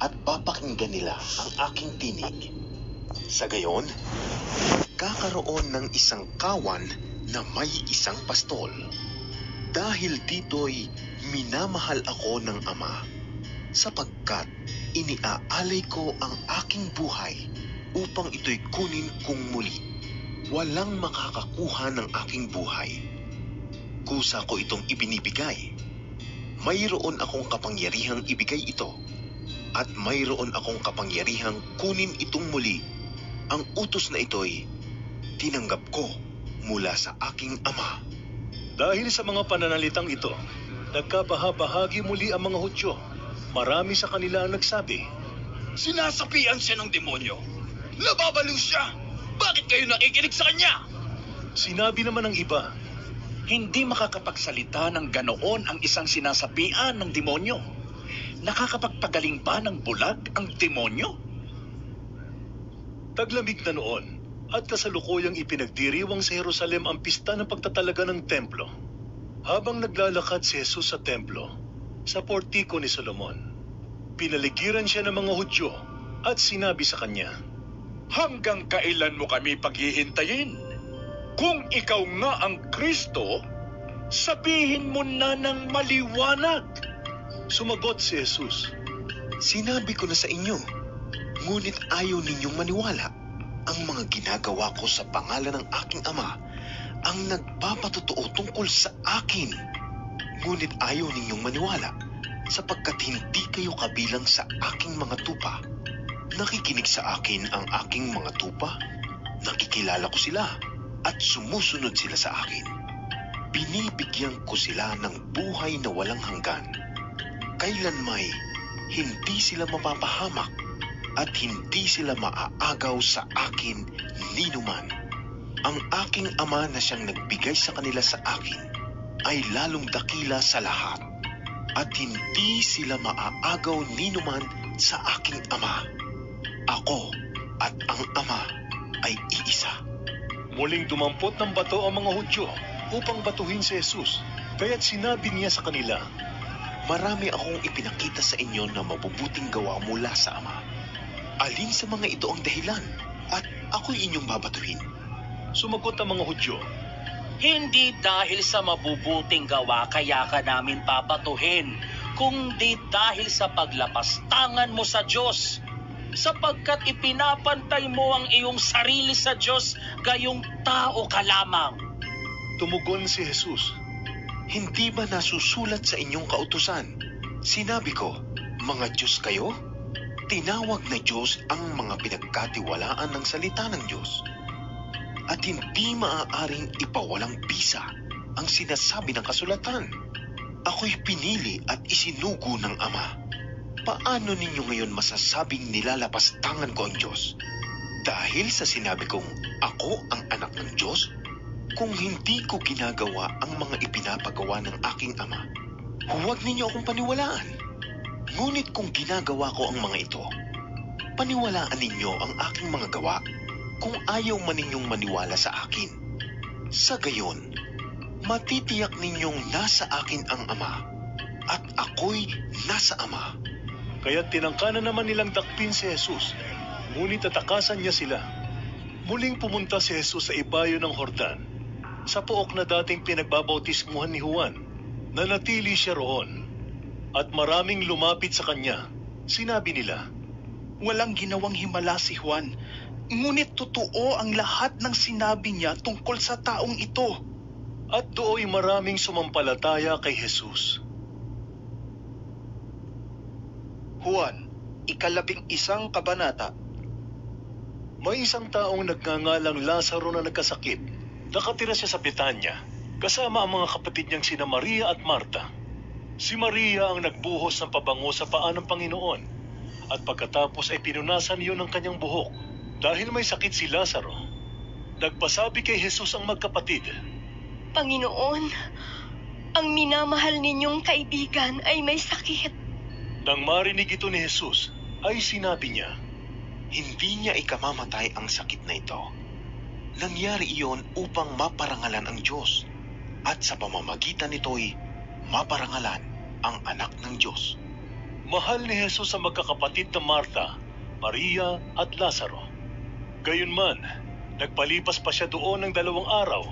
at papakinggan nila ang aking tinig. Sa gayon, kakaroon ng isang kawan na may isang pastol. Dahil dito'y minamahal ako ng Ama, sapagkat iniaalay ko ang aking buhay upang ito'y kunin kong muli. Walang makakakuha ng aking buhay. Kusa ko itong ibinibigay. Mayroon akong kapangyarihang ibigay ito at mayroon akong kapangyarihang kunin itong muli. Ang utos na ito'y tinanggap ko mula sa aking ama. Dahil sa mga pananalitang ito, nagkabahabahagi muli ang mga Hudyo. Marami sa kanila ang nagsabi, Sinasapian siya ng demonyo. Nababaliw siya. Bakit kayo nakikinig sa kanya? Sinabi naman ng iba, Hindi makakapagsalita ng ganoon ang isang sinasapian ng demonyo. Nakakapagpagaling ba ng bulag ang demonyo? taglamig na noon at kasalukuyang ipinagdiriwang sa Jerusalem ang pista ng pagtatalaga ng templo. Habang naglalakad si Jesus sa templo, sa portiko ni Solomon, pinaligiran siya ng mga Hudyo at sinabi sa kanya, Hanggang kailan mo kami paghihintayin? Kung ikaw nga ang Kristo, sabihin mo na ng maliwanag. Sumagot si Jesus, Sinabi ko na sa inyo, ngunit ayaw ninyong maniwala. Ang mga ginagawa ko sa pangalan ng aking ama ang nagpapatotoo tungkol sa akin. Ngunit ayaw ninyong maniwala sapagkat hindi kayo kabilang sa aking mga tupa. Nakikinig sa akin ang aking mga tupa. Nakikilala ko sila at sumusunod sila sa akin. Binibigyan ko sila ng buhay na walang hanggan. Kailan may hindi sila mapapahamak at hindi sila maaagaw sa akin ninuman. Ang aking ama na siyang nagbigay sa kanila sa akin ay lalong dakila sa lahat at hindi sila maaagaw ninuman sa aking ama. Ako at ang ama ay iisa. muling dumampot ng bato ang mga Hudyo upang batuhin si Jesus. Kaya't sinabi niya sa kanila, Marami akong ipinakita sa inyo na mabubuting gawa mula sa ama. Alin sa mga ito ang dahilan at ako'y inyong babatuhin. Sumagot ang mga Hudyo, Hindi dahil sa mabubuting gawa kaya ka namin papatuhin, kundi dahil sa paglapastangan mo sa Diyos. Sapagkat ipinapantay mo ang iyong sarili sa Diyos, gayong tao ka lamang. Tumugon si Jesus, Hindi ba nasusulat sa inyong kautusan? Sinabi ko, mga Diyos kayo? Tinawag na Diyos ang mga pinagkatiwalaan ng salita ng Diyos. At hindi maaaring ipawalang bisa ang sinasabi ng kasulatan. Ako'y pinili at isinugo ng Ama. Paano ninyo ngayon masasabing nilalapastangan ko ang Diyos? Dahil sa sinabi kong ako ang anak ng Diyos? Kung hindi ko ginagawa ang mga ipinapagawa ng aking ama, huwag ninyo akong paniwalaan. Ngunit kung ginagawa ko ang mga ito, paniwalaan ninyo ang aking mga gawa kung ayaw man ninyong maniwala sa akin. Sa gayon, matitiyak ninyong nasa akin ang ama at ako'y nasa ama. Kaya tinangkanan naman nilang dakpin si Jesus, ngunit tatakasan niya sila. Muling pumunta si Jesus sa ibayo ng Hordan, sa pook na dating pinagbabautismuhan ni Juan, na natili siya roon. At maraming lumapit sa kanya. Sinabi nila, Walang ginawang himala si Juan, ngunit totoo ang lahat ng sinabi niya tungkol sa taong ito. at dooy maraming sumampalataya kay Jesus. Juan, ikalabing isang kabanata. May isang taong nagngangalang Lazaro na nagkasakit. Nakatira siya sa Betanya, kasama ang mga kapatid niyang sina Maria at Marta. Si Maria ang nagbuhos ng pabango sa paa ng Panginoon at pagkatapos ay pinunasan iyon ng kanyang buhok dahil may sakit si Lazaro. Nagpasabi kay Jesus ang magkapatid, Panginoon, ang minamahal ninyong kaibigan ay may sakit. Nang marinig ito ni Jesus, ay sinabi niya, Hindi niya ikamamatay ang sakit na ito. Nangyari iyon upang maparangalan ang Diyos at sa pamamagitan nito'y maparangalan ang anak ng Diyos. Mahal ni Jesus ang magkakapatid na Marta, Maria at Lazaro. Gayunman, nagpalipas pa siya doon ng dalawang araw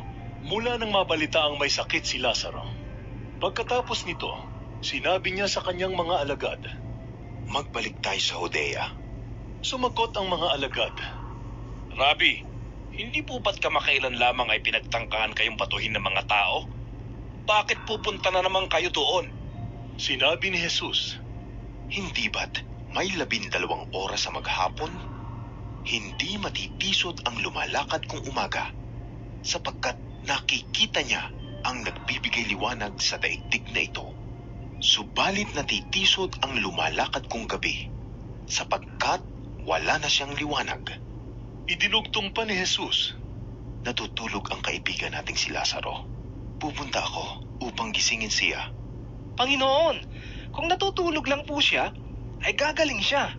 mula nang mabalita ang may sakit si Lazaro. Pagkatapos nito, sinabi niya sa kanyang mga alagad, Magbalik tayo sa Hodea. Sumagot ang mga alagad, Rabi, hindi po ba't kamakailan lamang ay pinagtangkahan kayong batuhin ng mga tao? Bakit pupunta na naman kayo doon? Sinabi ni Jesus, Hindi ba't may labindalawang oras sa maghapon? Hindi matitisod ang lumalakad kung umaga, sapagkat nakikita niya ang nagbibigay liwanag sa daigdig na ito. Subalit natitisod ang lumalakad kung gabi, sapagkat wala na siyang liwanag. Idinugtong pa ni Jesus. Natutulog ang kaibigan nating si Lazaro. Pupunta ako upang gisingin siya. Panginoon, kung natutulog lang po siya, ay gagaling siya.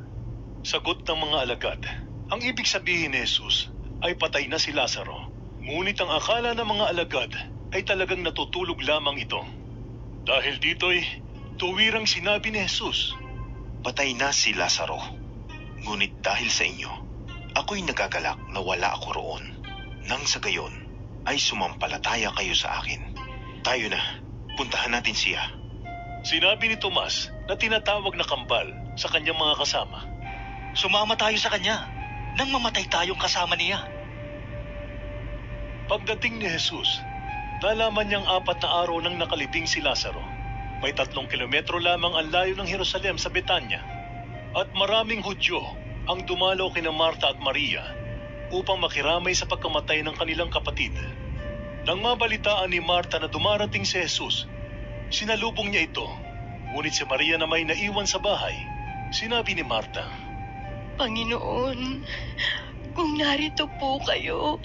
Sagot ng mga alagad. Ang ibig sabihin ni Jesus ay patay na si Lazaro. Ngunit ang akala ng mga alagad ay talagang natutulog lamang ito. Dahil dito'y tuwirang sinabi ni Jesus. Patay na si Lazaro. Ngunit dahil sa inyo, ako'y nagagalak na wala ako roon. Nang sa gayon, ay sumampalataya kayo sa akin. Tayo na, puntahan natin siya. Sinabi ni Tomas na tinatawag na kambal sa kanyang mga kasama. Sumama tayo sa kanya nang mamatay tayong kasama niya. Pagdating ni Jesus, nalaman niyang apat na araw nang nakalibing si Lazaro. May tatlong kilometro lamang ang layo ng Jerusalem sa Betanya. At maraming Hudyo ang dumalaw kina Marta at Maria upang makiramay sa pagkamatay ng kanilang kapatid. Nang mabalitaan ni Marta na dumarating si Jesus, sinalubong niya ito. Ngunit si Maria na may naiwan sa bahay, sinabi ni Marta, Panginoon, kung narito po kayo,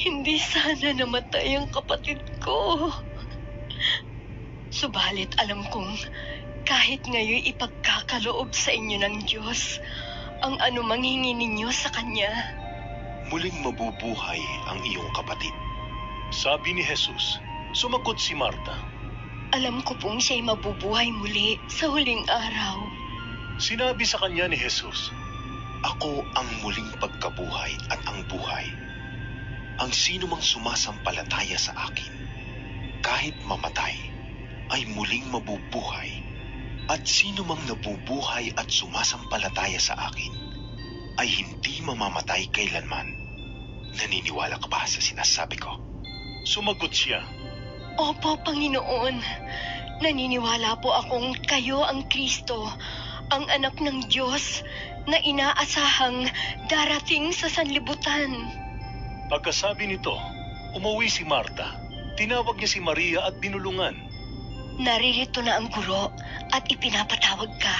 hindi sana namatay ang kapatid ko. Subalit alam kong kahit ngayon ipagkakaloob sa inyo ng Diyos ang anumang hingi ninyo sa Kanya. Muling mabubuhay ang iyong kapatid. Sabi ni Jesus, sumagot si Marta. Alam ko pong siya'y mabubuhay muli sa huling araw. Sinabi sa kanya ni Jesus, Ako ang muling pagkabuhay at ang buhay. Ang sino mang sumasampalataya sa akin, kahit mamatay, ay muling mabubuhay. At sino mang nabubuhay at sumasampalataya sa akin, ay hindi mamamatay kailanman. Naniniwala ka ba sa sinasabi ko? sumagot siya. Opo, Panginoon. Naniniwala po akong kayo ang Kristo, ang anak ng Diyos na inaasahang darating sa sanlibutan. Pagkasabi nito, umuwi si Marta. Tinawag niya si Maria at binulungan. Naririto na ang guro at ipinapatawag ka.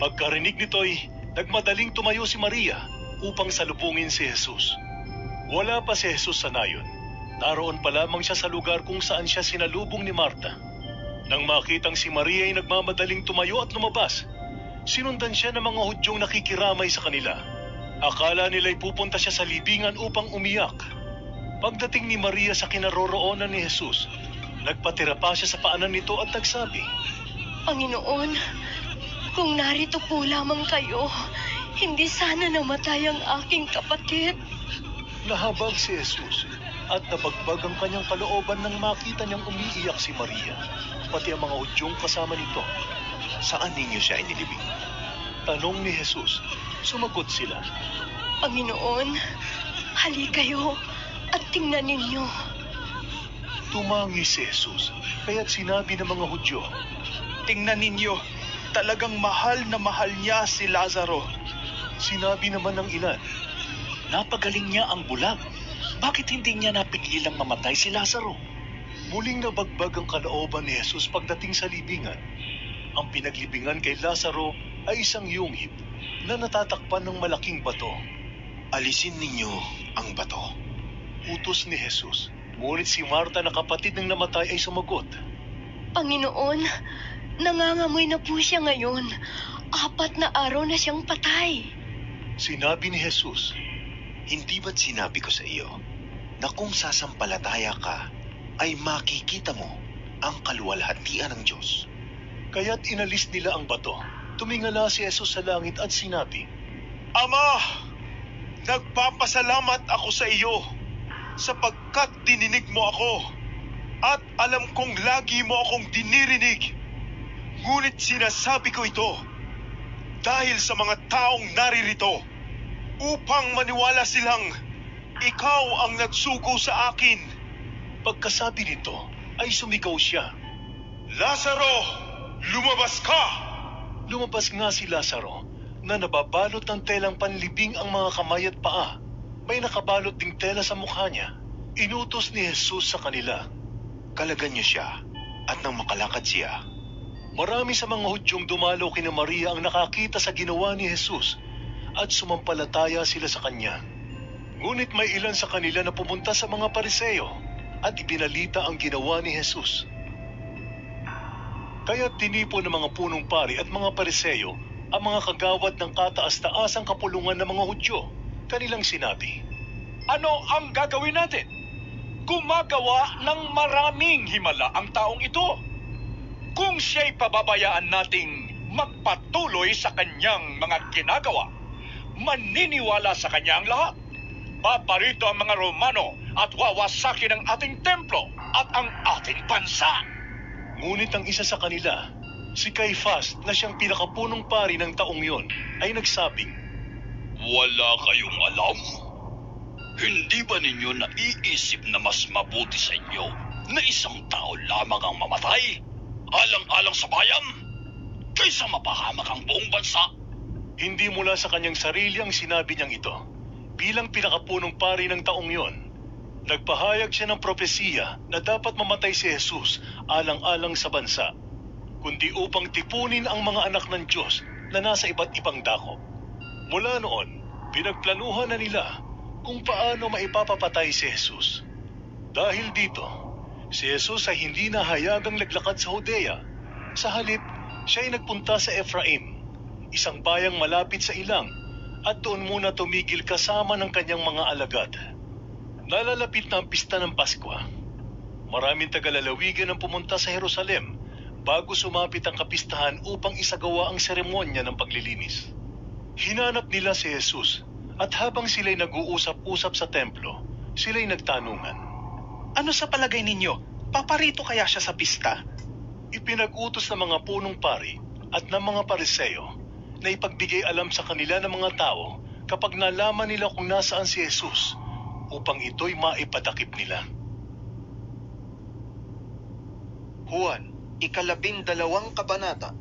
Pagkarinig nito'y nagmadaling tumayo si Maria upang salubungin si Jesus. Wala pa si Jesus sa nayon. Naroon pa lamang siya sa lugar kung saan siya sinalubong ni Marta. Nang makitang si Maria ay nagmamadaling tumayo at lumabas, sinundan siya ng mga hudyong nakikiramay sa kanila. Akala nila'y pupunta siya sa libingan upang umiyak. Pagdating ni Maria sa kinaroroonan ni Jesus, nagpatira pa siya sa paanan nito at nagsabi, Panginoon, kung narito po lamang kayo, hindi sana namatay ang aking kapatid. Nahabag si Jesus at nabagbag ang kanyang kalooban nang makita niyang umiiyak si Maria, pati ang mga udyong kasama nito. Saan ninyo siya inilibing? Tanong ni Jesus, sumagot sila. Panginoon, hali kayo at tingnan ninyo. Tumangi si Jesus, kaya't sinabi ng mga Hudyo, Tingnan ninyo, talagang mahal na mahal niya si Lazaro. sinabi naman ng ilan, Napagaling niya ang bulag. Bakit hindi niya napigilang mamatay si Lazaro? muling nabagbag ang kalooban ni Jesus pagdating sa libingan. Ang pinaglibingan kay Lazaro ay isang yungib na natatakpan ng malaking bato. Alisin ninyo ang bato. Utos ni Jesus. Ngunit si Marta na kapatid ng namatay ay sumagot. Panginoon, nangangamoy na po siya ngayon. Apat na araw na siyang patay. Sinabi ni Jesus, Hindi ba't sinabi ko sa iyo na kung sasampalataya ka, ay makikita mo ang kaluwalhatian ng Diyos? Kaya't inalis nila ang bato. Tumingala si Jesus sa langit at sinabi, Ama, nagpapasalamat ako sa iyo sapagkat dininig mo ako at alam kong lagi mo akong dinirinig. Ngunit sinasabi ko ito dahil sa mga taong naririto upang maniwala silang ikaw ang nagsugo sa akin. Pagkasabi nito, ay sumigaw siya. Lazaro, lumabas ka! Lumabas nga si Lazaro na nababalot ng telang panlibing ang mga kamay at paa. May nakabalot ding tela sa mukha niya. Inutos ni Jesus sa kanila. Kalagan niyo siya at nang makalakad siya, Marami sa mga Hudyong dumalo kina Maria ang nakakita sa ginawa ni Jesus at sumampalataya sila sa kanya. Ngunit may ilan sa kanila na pumunta sa mga pariseo at ibinalita ang ginawa ni Jesus. Kaya tinipon ng mga punong pari at mga pariseo ang mga kagawad ng kataas-taasang kapulungan ng mga Hudyo. Kanilang sinabi, Ano ang gagawin natin? Gumagawa ng maraming himala ang taong ito. Kung siya'y pababayaan nating magpatuloy sa kanyang mga ginagawa, maniniwala sa kanya ang lahat. Paparito ang mga Romano at wawasakin ang ating templo at ang ating bansa. Ngunit ang isa sa kanila, si Caiphas na siyang pinakapunong pari ng taong yon, ay nagsabing, Wala kayong alam? Hindi ba ninyo naiisip na mas mabuti sa inyo na isang tao lamang ang mamatay? Alang-alang sa bayan? Kaysa mapahamak ang buong bansa? Hindi mula sa kanyang sarili ang sinabi niyang ito. Bilang pinakapunong pari ng taong yon, nagpahayag siya ng propesiya na dapat mamatay si Jesus alang-alang sa bansa, kundi upang tipunin ang mga anak ng Diyos na nasa iba't ibang dako. Mula noon, pinagplanuhan na nila kung paano maipapapatay si Jesus. Dahil dito, si Jesus ay hindi na hayagang naglakad sa Hodea. Sa halip, siya ay nagpunta sa Ephraim, isang bayang malapit sa ilang, at doon muna tumigil kasama ng kanyang mga alagad. Nalalapit na ang pista ng Pasko. Maraming tagalalawigan ang pumunta sa Jerusalem bago sumapit ang kapistahan upang isagawa ang seremonya ng paglilinis. Hinanap nila si Jesus at habang sila'y nag-uusap-usap sa templo, sila'y nagtanungan. Ano sa palagay ninyo? Paparito kaya siya sa pista? Ipinag-utos ng mga punong pari at ng mga pariseo na ipagbigay alam sa kanila ng mga tao kapag nalaman nila kung nasaan si Jesus upang ito'y maipatakip nila. Juan, ikalabing dalawang kabanata.